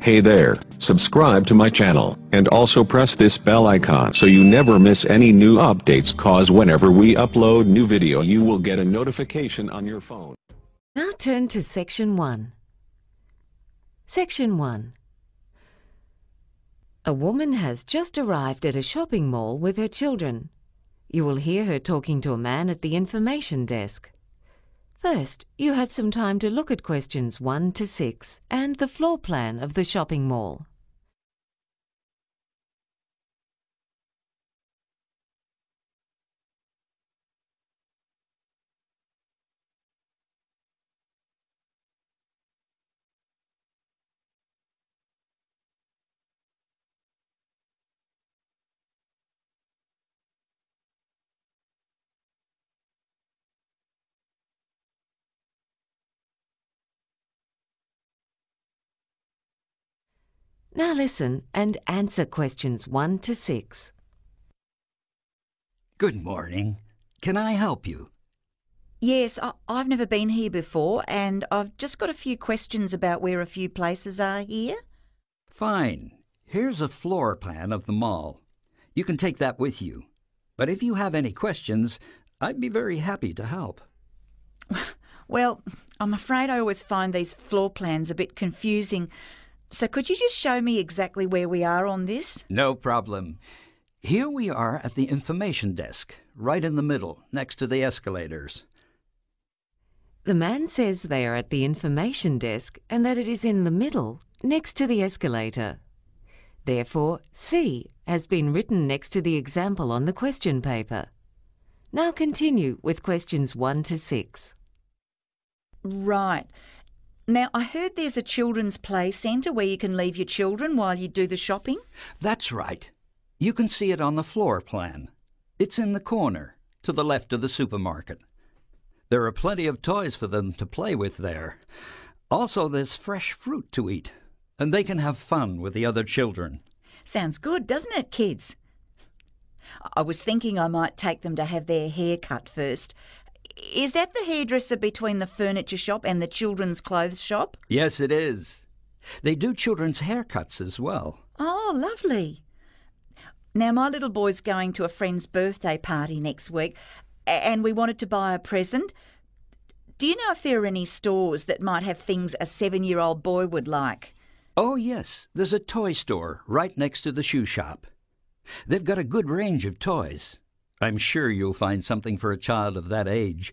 Hey there, subscribe to my channel, and also press this bell icon so you never miss any new updates cause whenever we upload new video you will get a notification on your phone. Now turn to Section 1. Section 1. A woman has just arrived at a shopping mall with her children. You will hear her talking to a man at the information desk. First, you have some time to look at questions 1 to 6 and the floor plan of the shopping mall. Now listen and answer questions 1 to 6. Good morning. Can I help you? Yes, I, I've never been here before, and I've just got a few questions about where a few places are here. Fine. Here's a floor plan of the mall. You can take that with you. But if you have any questions, I'd be very happy to help. Well, I'm afraid I always find these floor plans a bit confusing. So could you just show me exactly where we are on this? No problem. Here we are at the information desk, right in the middle, next to the escalators. The man says they are at the information desk and that it is in the middle, next to the escalator. Therefore, C has been written next to the example on the question paper. Now continue with questions 1 to 6. Right. Now, I heard there's a children's play centre where you can leave your children while you do the shopping. That's right. You can see it on the floor plan. It's in the corner, to the left of the supermarket. There are plenty of toys for them to play with there. Also, there's fresh fruit to eat, and they can have fun with the other children. Sounds good, doesn't it, kids? I was thinking I might take them to have their hair cut first. Is that the hairdresser between the furniture shop and the children's clothes shop? Yes, it is. They do children's haircuts as well. Oh, lovely. Now, my little boy's going to a friend's birthday party next week, and we wanted to buy a present. Do you know if there are any stores that might have things a seven year old boy would like? Oh, yes, there's a toy store right next to the shoe shop. They've got a good range of toys. I'm sure you'll find something for a child of that age.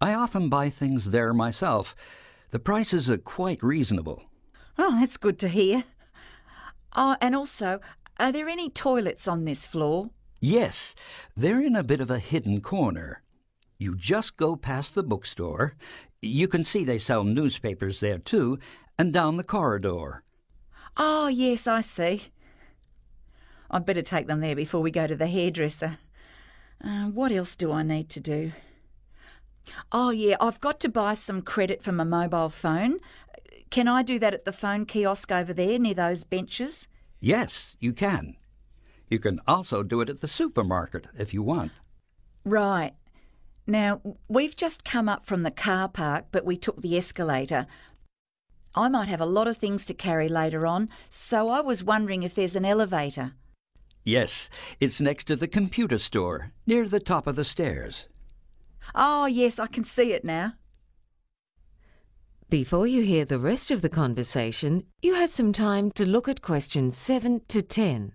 I often buy things there myself. The prices are quite reasonable. Oh, that's good to hear. Oh, and also, are there any toilets on this floor? Yes, they're in a bit of a hidden corner. You just go past the bookstore. You can see they sell newspapers there too, and down the corridor. Oh, yes, I see. I'd better take them there before we go to the hairdresser. Uh, what else do I need to do? Oh, yeah, I've got to buy some credit for my mobile phone. Can I do that at the phone kiosk over there near those benches? Yes, you can. You can also do it at the supermarket if you want. Right. Now, we've just come up from the car park, but we took the escalator. I might have a lot of things to carry later on, so I was wondering if there's an elevator. Yes, it's next to the computer store, near the top of the stairs. Oh, yes, I can see it now. Before you hear the rest of the conversation, you have some time to look at questions 7 to 10.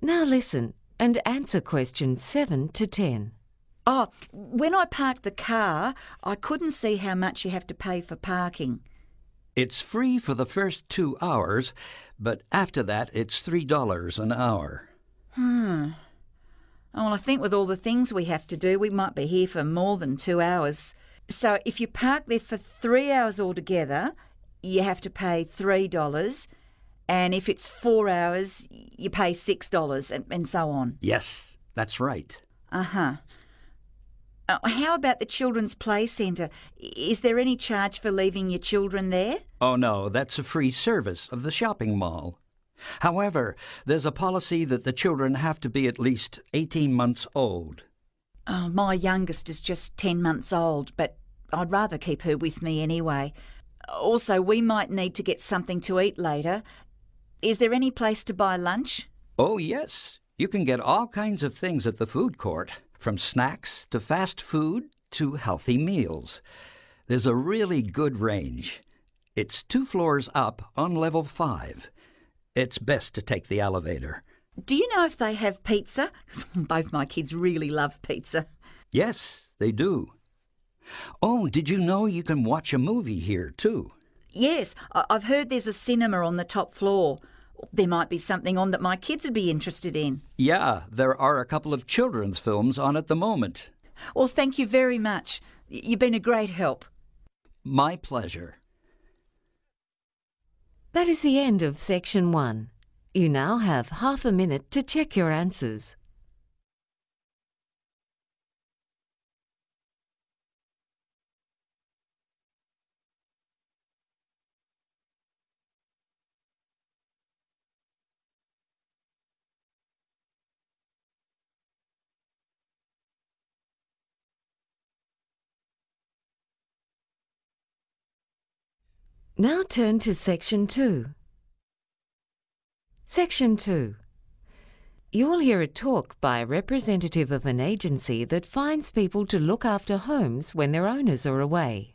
Now listen and answer questions 7 to 10. Oh, when I parked the car, I couldn't see how much you have to pay for parking. It's free for the first two hours, but after that it's $3 an hour. Hmm. Oh, well, I think with all the things we have to do, we might be here for more than two hours. So if you park there for three hours altogether, you have to pay $3. And if it's four hours, you pay $6 and, and so on. Yes, that's right. Uh huh. Uh, how about the children's play centre? Is there any charge for leaving your children there? Oh, no, that's a free service of the shopping mall. However, there's a policy that the children have to be at least 18 months old. Oh, my youngest is just 10 months old, but I'd rather keep her with me anyway. Also, we might need to get something to eat later. Is there any place to buy lunch? Oh, yes. You can get all kinds of things at the food court, from snacks to fast food to healthy meals. There's a really good range. It's two floors up on level five. It's best to take the elevator. Do you know if they have pizza? Both my kids really love pizza. Yes, they do. Oh, did you know you can watch a movie here, too? Yes, I- I've heard there's a cinema on the top floor. There might be something on that my kids would be interested in. Yeah, there are a couple of children's films on at the moment. Well, thank you very much. You've been a great help. My pleasure. That is the end of section one. You now have half a minute to check your answers. Now turn to section two. Section 2. You will hear a talk by a representative of an agency that finds people to look after homes when their owners are away.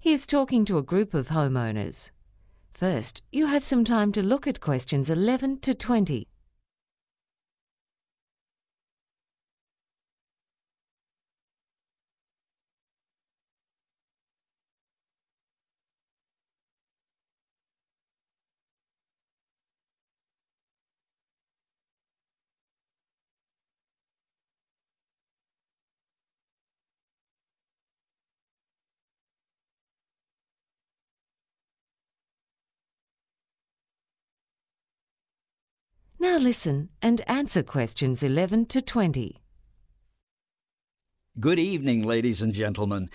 He is talking to a group of homeowners. First, you have some time to look at questions 11 to 20. Now listen and answer questions 11 to 20. Good evening, ladies and gentlemen.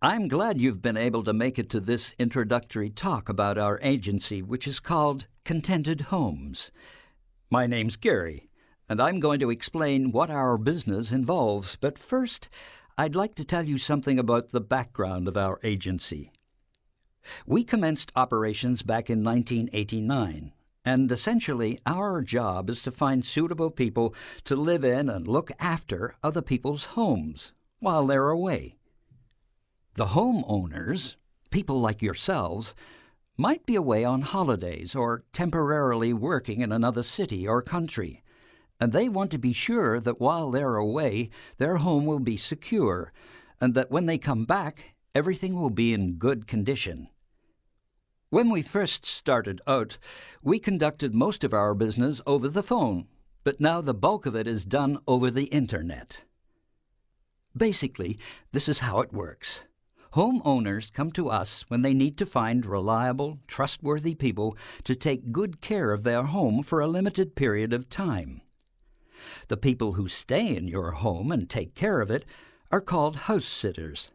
I'm glad you've been able to make it to this introductory talk about our agency, which is called Contented Homes. My name's Gary, and I'm going to explain what our business involves. But first, I'd like to tell you something about the background of our agency. We commenced operations back in 1989, and essentially our job is to find suitable people to live in and look after other people's homes while they're away. The homeowners, people like yourselves, might be away on holidays or temporarily working in another city or country, and they want to be sure that while they're away, their home will be secure, and that when they come back, everything will be in good condition. When we first started out, we conducted most of our business over the phone, but now the bulk of it is done over the Internet. Basically, this is how it works. Homeowners come to us when they need to find reliable, trustworthy people to take good care of their home for a limited period of time. The people who stay in your home and take care of it are called house sitters.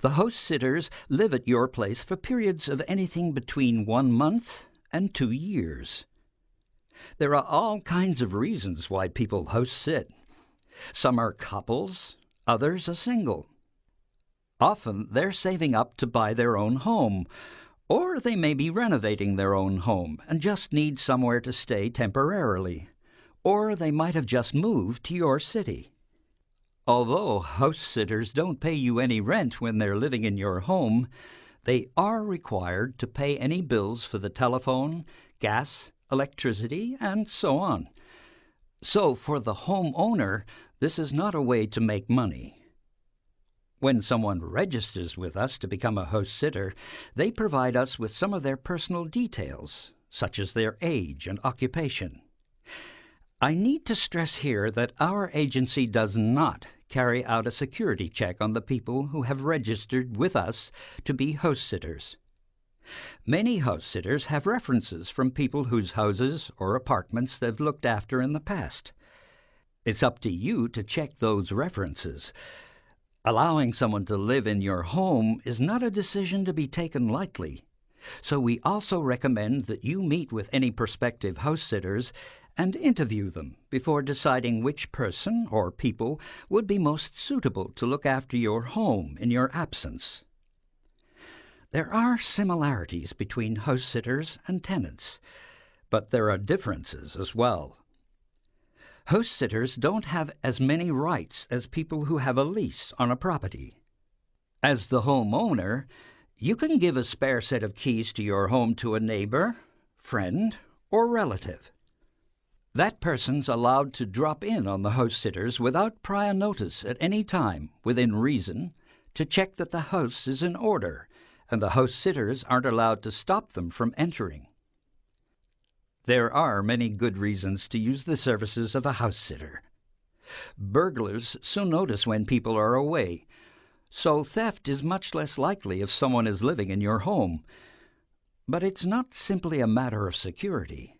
The house sitters live at your place for periods of anything between one month and two years. There are all kinds of reasons why people house sit. Some are couples, others are single. Often they're saving up to buy their own home, or they may be renovating their own home and just need somewhere to stay temporarily. Or they might have just moved to your city. Although house sitters don't pay you any rent when they're living in your home, they are required to pay any bills for the telephone, gas, electricity, and so on. So, for the homeowner, this is not a way to make money. When someone registers with us to become a house sitter, they provide us with some of their personal details, such as their age and occupation. I need to stress here that our agency does not carry out a security check on the people who have registered with us to be house sitters. Many house sitters have references from people whose houses or apartments they've looked after in the past. It's up to you to check those references. Allowing someone to live in your home is not a decision to be taken lightly. So we also recommend that you meet with any prospective house sitters and interview them before deciding which person or people would be most suitable to look after your home in your absence. There are similarities between house sitters and tenants, but there are differences as well. House sitters don't have as many rights as people who have a lease on a property. As the homeowner, you can give a spare set of keys to your home to a neighbor, friend, or relative. That person's allowed to drop in on the house sitters without prior notice at any time, within reason, to check that the house is in order, and the house sitters aren't allowed to stop them from entering. There are many good reasons to use the services of a house sitter. Burglars soon notice when people are away, so theft is much less likely if someone is living in your home. But it's not simply a matter of security.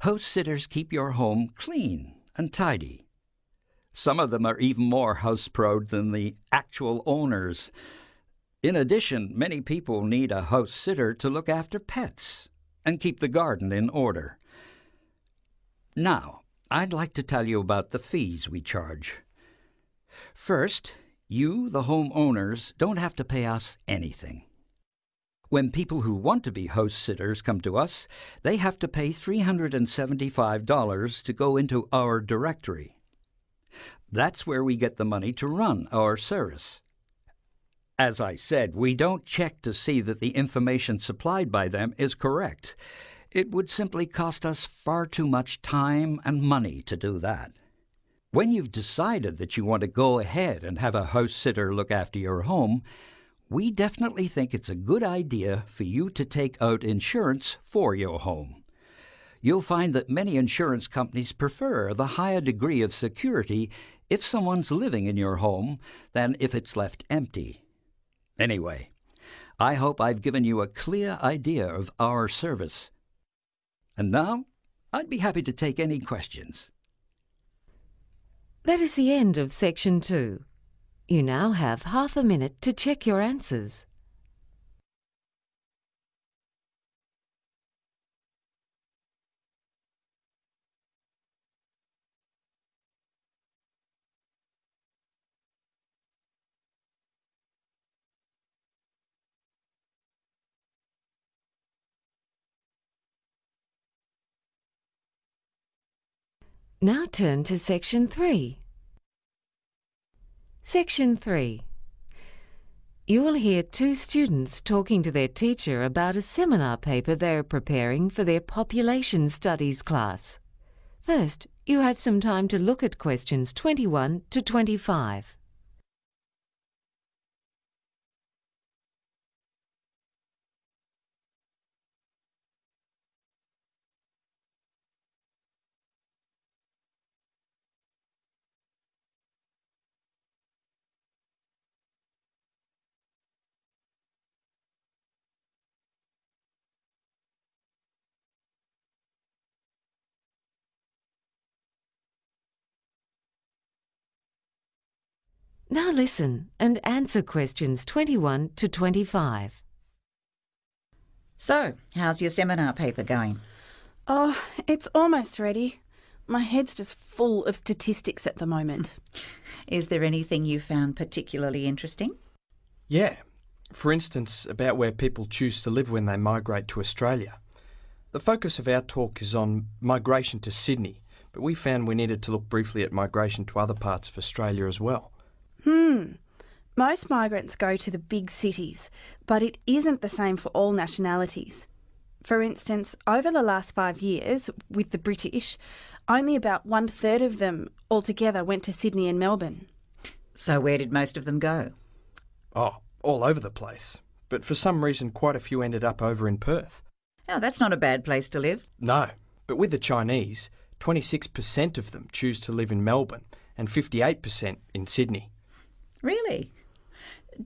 House sitters keep your home clean and tidy. Some of them are even more house proud than the actual owners. In addition, many people need a house sitter to look after pets and keep the garden in order. Now, I'd like to tell you about the fees we charge. First, you, the homeowners, don't have to pay us anything. When people who want to be house sitters come to us, they have to pay $375 to go into our directory. That's where we get the money to run our service. As I said, we don't check to see that the information supplied by them is correct. It would simply cost us far too much time and money to do that. When you've decided that you want to go ahead and have a house sitter look after your home, we definitely think it's a good idea for you to take out insurance for your home. You'll find that many insurance companies prefer the higher degree of security if someone's living in your home than if it's left empty. Anyway, I hope I've given you a clear idea of our service. And now, I'd be happy to take any questions. That is the end of section two. You now have half a minute to check your answers. Now turn to section 3. Section 3. You will hear two students talking to their teacher about a seminar paper they are preparing for their population studies class. First, you have some time to look at questions 21 to 25. Now listen and answer questions 21 to 25. So, how's your seminar paper going? Oh, it's almost ready. My head's just full of statistics at the moment. Is there anything you found particularly interesting? Yeah. For instance, about where people choose to live when they migrate to Australia. The focus of our talk is on migration to Sydney, but we found we needed to look briefly at migration to other parts of Australia as well. Hmm. Most migrants go to the big cities, but it isn't the same for all nationalities. For instance, over the last five years, with the British, only about one third of them altogether went to Sydney and Melbourne. So, where did most of them go? Oh, all over the place. But for some reason, quite a few ended up over in Perth. Oh, that's not a bad place to live. No, but with the Chinese, 26% of them choose to live in Melbourne and 58% in Sydney. Really?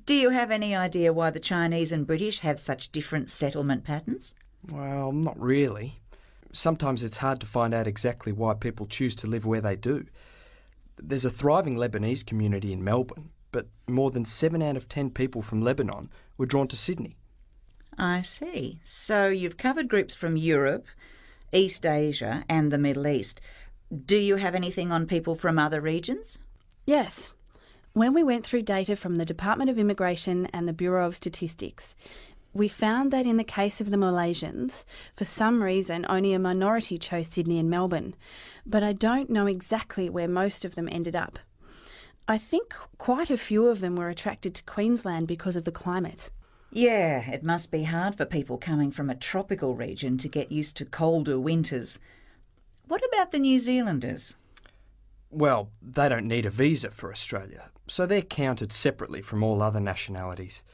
Do you have any idea why the Chinese and British have such different settlement patterns? Well, not really. Sometimes it's hard to find out exactly why people choose to live where they do. There's a thriving Lebanese community in Melbourne, but more than 7 out of 10 people from Lebanon were drawn to Sydney. I see. So you've covered groups from Europe, East Asia, and the Middle East. Do you have anything on people from other regions? Yes. When we went through data from the Department of Immigration and the Bureau of Statistics, we found that in the case of the Malaysians, for some reason only a minority chose Sydney and Melbourne, but I don't know exactly where most of them ended up. I think quite a few of them were attracted to Queensland because of the climate. Yeah, it must be hard for people coming from a tropical region to get used to colder winters. What about the New Zealanders? Well, they don't need a visa for Australia, so they're counted separately from all other nationalities.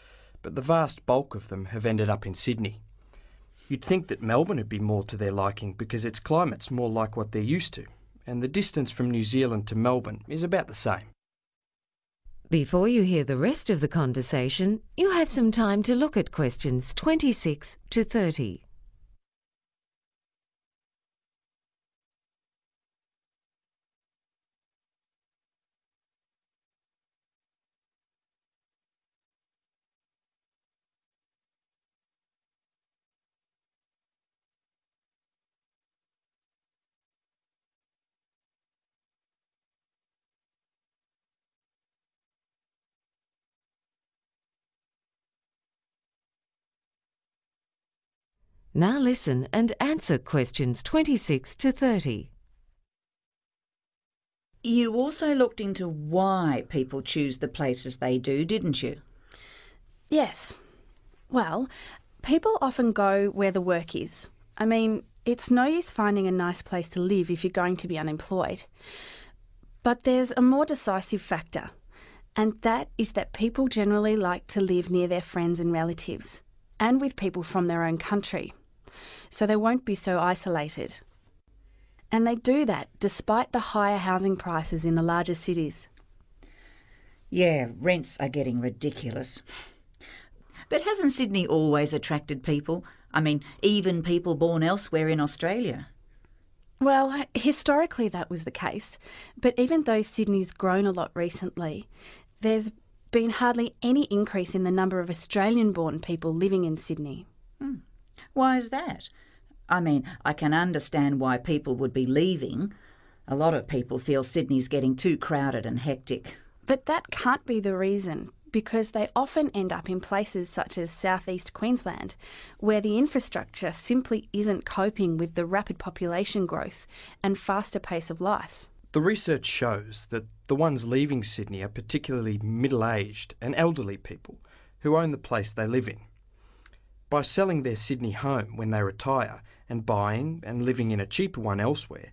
But the vast bulk of them have ended up in Sydney. You'd think that Melbourne would be more to their liking because its climate's more like what they're used to, and the distance from New Zealand to Melbourne is about the same. Before you hear the rest of the conversation, you have some time to look at questions 26 to 30. Now listen and answer questions 26 to 30. You also looked into why people choose the places they do, didn't you? Yes. Well, people often go where the work is. I mean, it's no use finding a nice place to live if you're going to be unemployed. But there's a more decisive factor, and that is that people generally like to live near their friends and relatives, and with people from their own country so they won't be so isolated. And they do that despite the higher housing prices in the larger cities. Yeah, rents are getting ridiculous. But hasn't Sydney always attracted people? I mean, even people born elsewhere in Australia. Well, historically that was the case, but even though Sydney's grown a lot recently, there's been hardly any increase in the number of Australian born people living in Sydney. Why is that? I mean, I can understand why people would be leaving. A lot of people feel Sydney's getting too crowded and hectic. But that can't be the reason, because they often end up in places such as southeast Queensland, where the infrastructure simply isn't coping with the rapid population growth and faster pace of life. The research shows that the ones leaving Sydney are particularly middle aged and elderly people who own the place they live in. By selling their Sydney home when they retire and buying and living in a cheaper one elsewhere,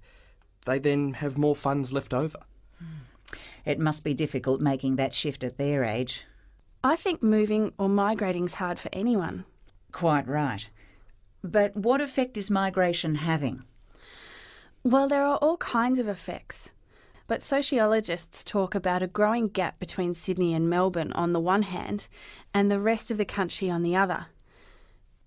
they then have more funds left over. Hmm. It must be difficult making that shift at their age. I think moving or migrating's hard for anyone. Quite right. But what effect is migration having? Well, there are all kinds of effects. But sociologists talk about a growing gap between Sydney and Melbourne on the one hand and the rest of the country on the other.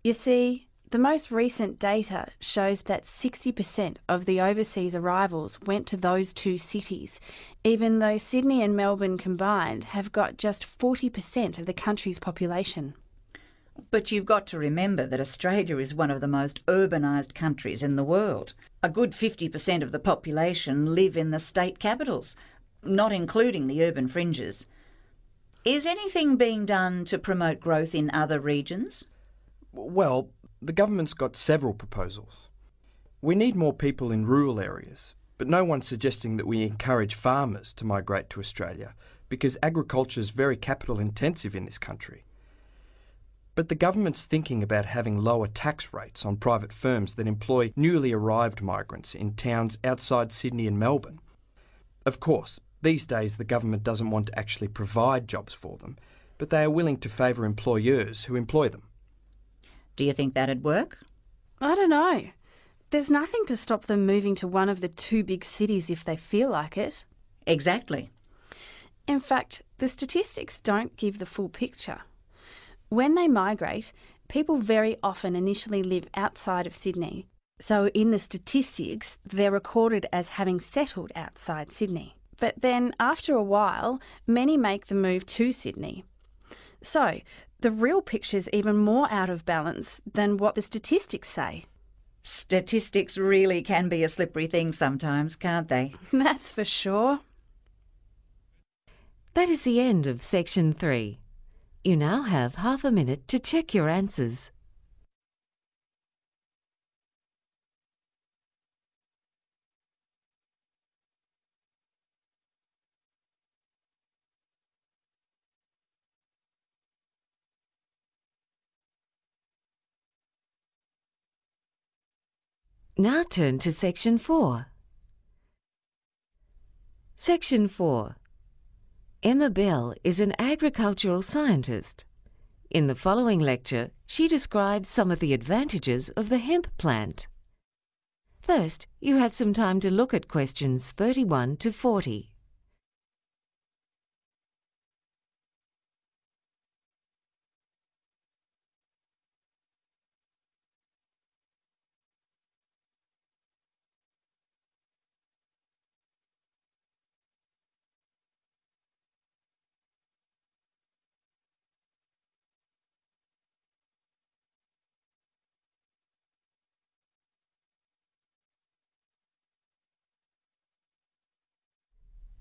You see, the most recent data shows that 60% of the overseas arrivals went to those two cities, even though Sydney and Melbourne combined have got just 40% of the country's population. But you've got to remember that Australia is one of the most urbanised countries in the world. A good 50% of the population live in the state capitals, not including the urban fringes. Is anything being done to promote growth in other regions? Well, the government's got several proposals. We need more people in rural areas, but no one's suggesting that we encourage farmers to migrate to Australia because agriculture is very capital intensive in this country. But the government's thinking about having lower tax rates on private firms that employ newly arrived migrants in towns outside Sydney and Melbourne. Of course, these days the government doesn't want to actually provide jobs for them, but they are willing to favour employers who employ them. Do you think that'd work? I don't know. There's nothing to stop them moving to one of the two big cities if they feel like it. Exactly. In fact, the statistics don't give the full picture. When they migrate, people very often initially live outside of Sydney. So in the statistics, they're recorded as having settled outside Sydney. But then after a while, many make the move to Sydney. So the real picture's even more out of balance than what the statistics say. Statistics really can be a slippery thing sometimes, can't they? That's for sure. That is the end of section 3. You now have half a minute to check your answers. Now turn to section 4. Section 4. Emma Bell is an agricultural scientist. In the following lecture, she describes some of the advantages of the hemp plant. First, you have some time to look at questions 31 to 40.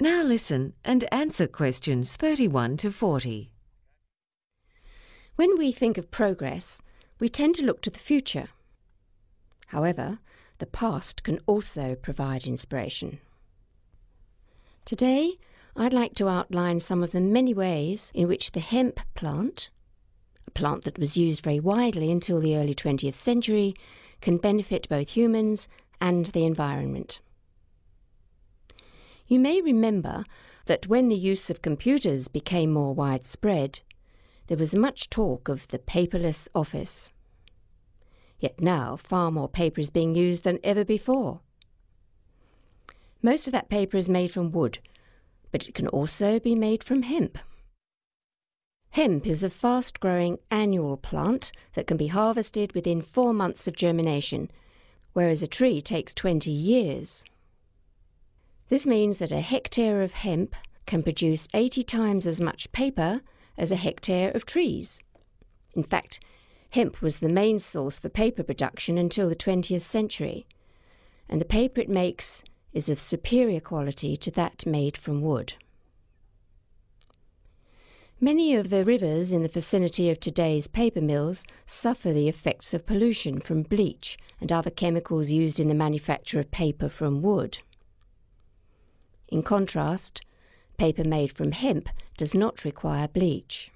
Now listen and answer questions 31 to 40. When we think of progress, we tend to look to the future. However, the past can also provide inspiration. Today, I'd like to outline some of the many ways in which the hemp plant, a plant that was used very widely until the early 20th century, can benefit both humans and the environment. You may remember that when the use of computers became more widespread, there was much talk of the paperless office. Yet now far more paper is being used than ever before. Most of that paper is made from wood, but it can also be made from hemp. Hemp is a fast growing annual plant that can be harvested within four months of germination, whereas a tree takes 20 years. This means that a hectare of hemp can produce 80 times as much paper as a hectare of trees. In fact, hemp was the main source for paper production until the 20th century, and the paper it makes is of superior quality to that made from wood. Many of the rivers in the vicinity of today's paper mills suffer the effects of pollution from bleach and other chemicals used in the manufacture of paper from wood. In contrast, paper made from hemp does not require bleach.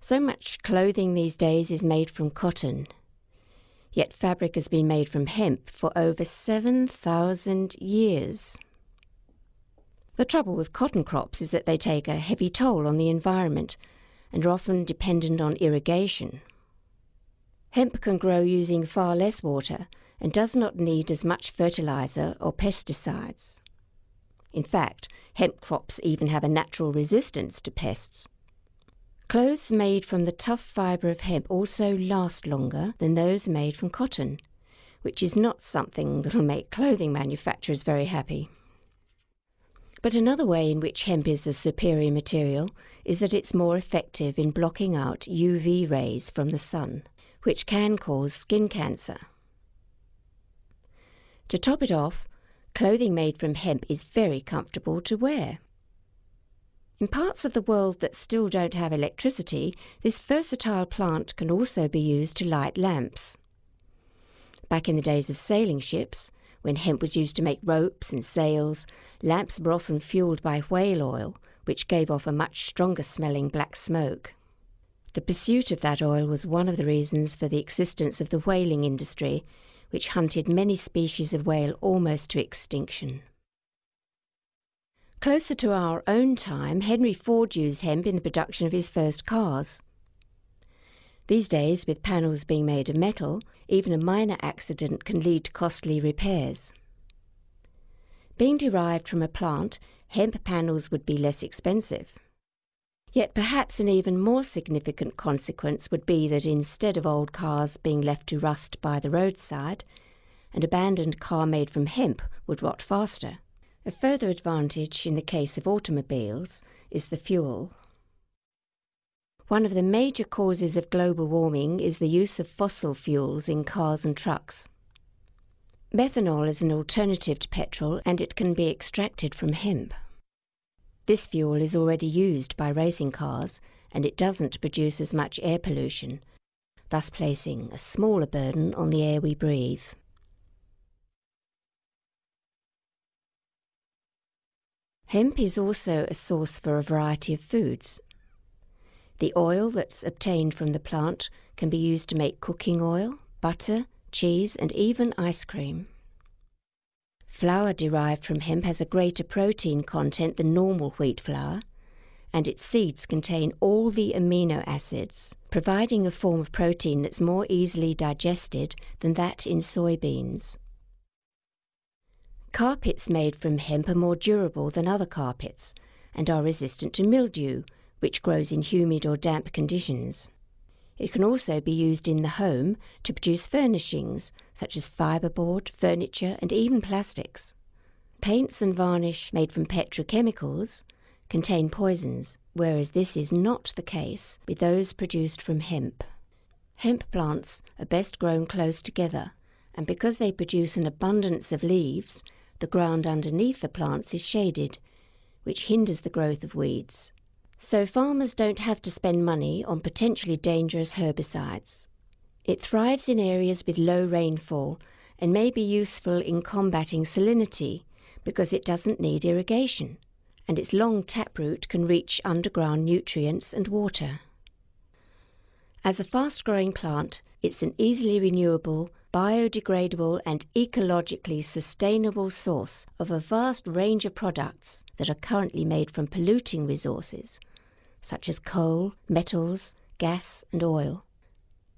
So much clothing these days is made from cotton. Yet fabric has been made from hemp for over 7,000 years. The trouble with cotton crops is that they take a heavy toll on the environment and are often dependent on irrigation. Hemp can grow using far less water and does not need as much fertilizer or pesticides. In fact, hemp crops even have a natural resistance to pests. Clothes made from the tough fibre of hemp also last longer than those made from cotton, which is not something that'll make clothing manufacturers very happy. But another way in which hemp is the superior material is that it's more effective in blocking out UV rays from the sun, which can cause skin cancer. To top it off, Clothing made from hemp is very comfortable to wear. In parts of the world that still don't have electricity, this versatile plant can also be used to light lamps. Back in the days of sailing ships, when hemp was used to make ropes and sails, lamps were often fueled by whale oil, which gave off a much stronger smelling black smoke. The pursuit of that oil was one of the reasons for the existence of the whaling industry, which hunted many species of whale almost to extinction. Closer to our own time, Henry Ford used hemp in the production of his first cars. These days, with panels being made of metal, even a minor accident can lead to costly repairs. Being derived from a plant, hemp panels would be less expensive. Yet perhaps an even more significant consequence would be that instead of old cars being left to rust by the roadside, an abandoned car made from hemp would rot faster. A further advantage in the case of automobiles is the fuel. One of the major causes of global warming is the use of fossil fuels in cars and trucks. Methanol is an alternative to petrol and it can be extracted from hemp. This fuel is already used by racing cars and it doesn't produce as much air pollution, thus placing a smaller burden on the air we breathe. Hemp is also a source for a variety of foods. The oil that's obtained from the plant can be used to make cooking oil, butter, cheese, and even ice cream. Flour derived from hemp has a greater protein content than normal wheat flour, and its seeds contain all the amino acids, providing a form of protein that's more easily digested than that in soybeans. Carpets made from hemp are more durable than other carpets and are resistant to mildew, which grows in humid or damp conditions. It can also be used in the home to produce furnishings such as fiberboard, furniture, and even plastics. Paints and varnish made from petrochemicals contain poisons, whereas this is not the case with those produced from hemp. Hemp plants are best grown close together, and because they produce an abundance of leaves, the ground underneath the plants is shaded, which hinders the growth of weeds so farmers don't have to spend money on potentially dangerous herbicides. It thrives in areas with low rainfall and may be useful in combating salinity because it doesn't need irrigation, and its long taproot can reach underground nutrients and water. As a fast growing plant, it's an easily renewable, biodegradable, and ecologically sustainable source of a vast range of products that are currently made from polluting resources such as coal, metals, gas, and oil.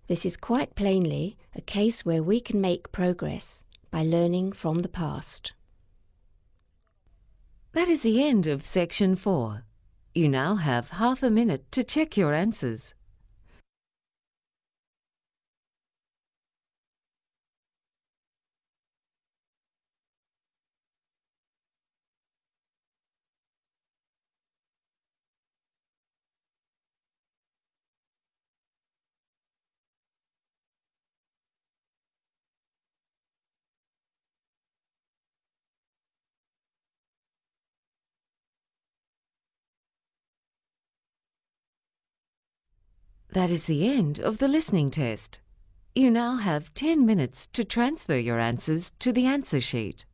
This is quite plainly a case where we can make progress by learning from the past. That is the end of section 4. You now have half a minute to check your answers. That is the end of the listening test. You now have 10 minutes to transfer your answers to the answer sheet.